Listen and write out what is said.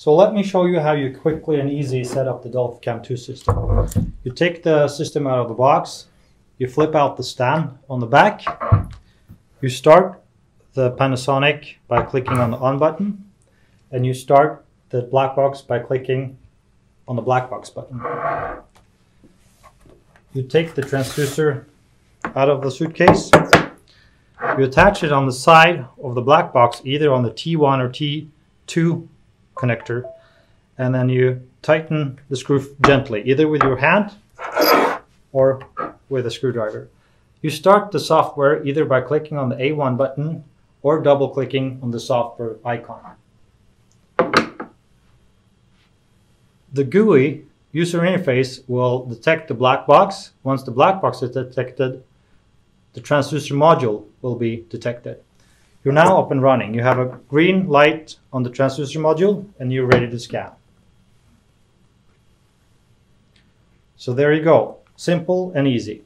So let me show you how you quickly and easy set up the Dolphicam 2 system. You take the system out of the box, you flip out the stand on the back, you start the Panasonic by clicking on the on button, and you start the black box by clicking on the black box button. You take the transducer out of the suitcase, you attach it on the side of the black box, either on the T1 or T2 connector, and then you tighten the screw gently, either with your hand or with a screwdriver. You start the software either by clicking on the A1 button or double clicking on the software icon. The GUI user interface will detect the black box. Once the black box is detected, the transducer module will be detected. You're now up and running. You have a green light on the transducer module and you're ready to scan. So there you go. Simple and easy.